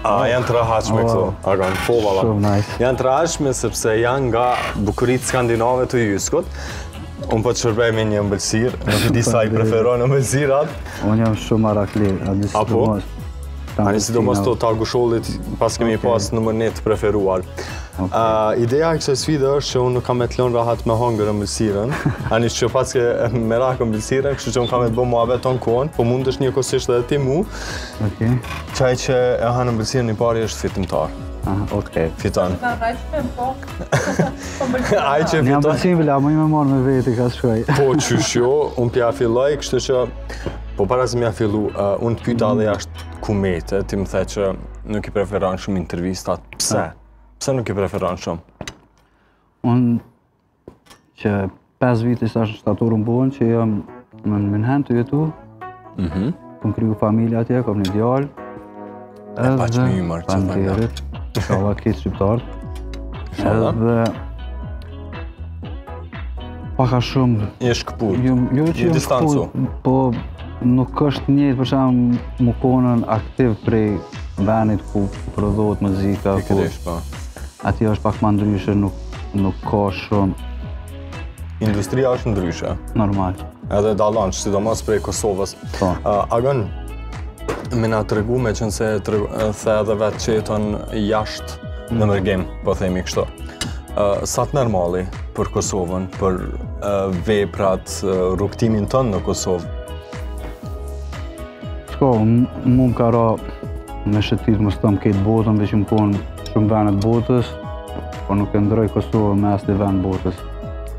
A, janë të rahatshme këto, Agon, po valla. Shumë nice. Janë të rahatshme sepse janë nga bukuritë skandinave të Jyskut. Unë po të shërbej me një ëmbëlsirë, nuk e di sa i preferon ëmbëlsirat. Unë jam shumë merakli, ani sidomos. Ani sidomos të Agushollit pas kemi pas në mëne të preferuar. Ideja e kësaj sfide është që unë nuk kam me të lënë rahat me hongër ëmbëlsirën. Ani që paske merak ëmbëlsirën, kështu që unë kam me të bo muhabet tonë kohën, po mundesh njëkohësisht edhe ti mu. Ok. Qaj që e ha ëmbëlsirën i pari është fitimtar. Aha, ok. Fiton. Në në ajtë me më po. Ai që fiton. Një ëmbëlsirë valla, me i marrë me veti, ka shkoj. Po, që shjo, unë pja filloj, kështu që... Po para se mja fillu, uh, unë të pyta edhe jashtë ku mejtë, ti më the që nuk i preferon shumë intervistat. Pse? Ah. Pse nuk i preferan shumë? Unë që 5 vite tash n'shtator m'bohen që jam në Mynhen tu jetu. Mm -hmm. Kom kriju familje atje, kom një djalë. E pa që një mërë që të nga. Ishalla këtë shqiptarë. Ishalla. Edhe... Pak a shumë... Je shkëput. Jo, jo që jam shkëput, po nuk është njëjtë për shembull me konë aktiv prej venit ku prodhohet muzika. Kështu është, po. Atje është pak ma ndryshe, nuk, nuk ka shumë. Industria është ndryshe. Normal. Edhe dallon, sidomos prej Kosovës. Po. Uh, Agon, me na tregu meqenëse e the edhe vetë që jeton jashtë mm. në mërgim, po themi kështu. Uh, sa të merr malli për Kosovën, për uh, veprat, uh, rrugëtimin tond në Kosovë, Shiqo, mu më ka ra me shëtit mos t'thom krejt botën, veç jom konë n'shumë vene t'botës, po nuk e ndrroj Kosovën me asnjë ven t'botës.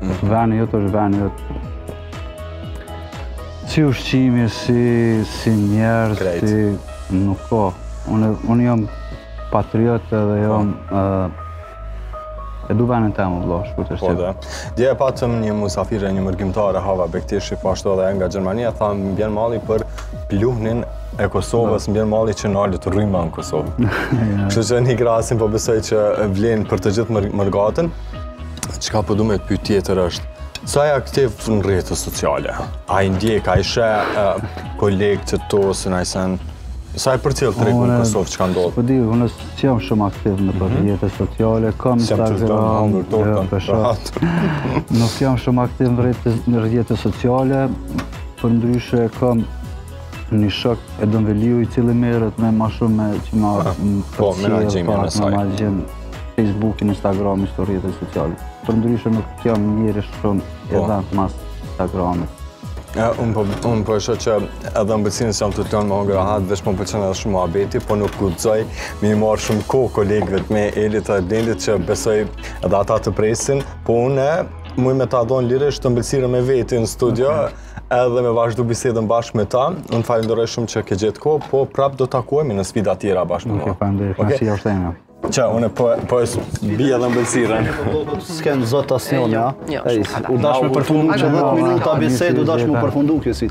Mm -hmm. Veni yt është veni yt. Si ushqimi, si, si njerëzit, si nuk ka. Unë, unë jam patriot edhe jam... Po. E du venin tem, vlla, shkurt e shqip. Po de. Dje e patëm një musafire, një mërgimtare, Hava Bekteshi, po ashtu edhe nga Gjermania, tha më bjen malli për pluhnin e Kosovës, më bjen malli që nalet rryma në Kosovë. Kështu që një grasin po besoj që vlen për të gjithë mërgatën, çka po du me të pytë tjetër është, Sa je aktiv në rrjete sociale? A i ndjek, a i sheh kolegët e tu, së nëjësen? Sa e përcjell tregun në Kosovë çka ndodh? Që jam shumë aktiv nëpër mhm. rrjete sociale, kam Instagram, jo, pëshatë. Nuk jam shumë aktiv në rrjete sociale, përndryshe kam një shok, Edon Veliu, i cili merret ma shumë me që ma ah, më po, përcjell, pa atë menaxhon Facebookin, Instagramin, këto rrjetet sociale. Përndryshe nuk jam njeri shumë i, po, dhanë mas Instagramit. Unë po, un po e shoh që edhe ëmbëlsinën se jam të lënë me hongër rahat, veç po më pëlqen edhe shumë muhabeti, po nuk guxoj me i marrë shumë kohë kolegëve të mi Elit e Blendit që besoj edhe ata të presin, po unë e muj me ta dhonë lirisht ëmbëlsirën me veti në studio, edhe me vazhdu bisedën bashkë me ta, unë të falenderoj shumë që ke gjetë kohë, po prapë do të takojme në sfida tjera bashkë me ta. Nuk e falenderoj, okay. është e Qa, une po, po e bi edhe ëmbëlsirën. S'ke nxonë asnjonën, a? Jo, jo, shumë U dash me përfundu që 10 minuta bisedë, u dash me përfundu kjo si.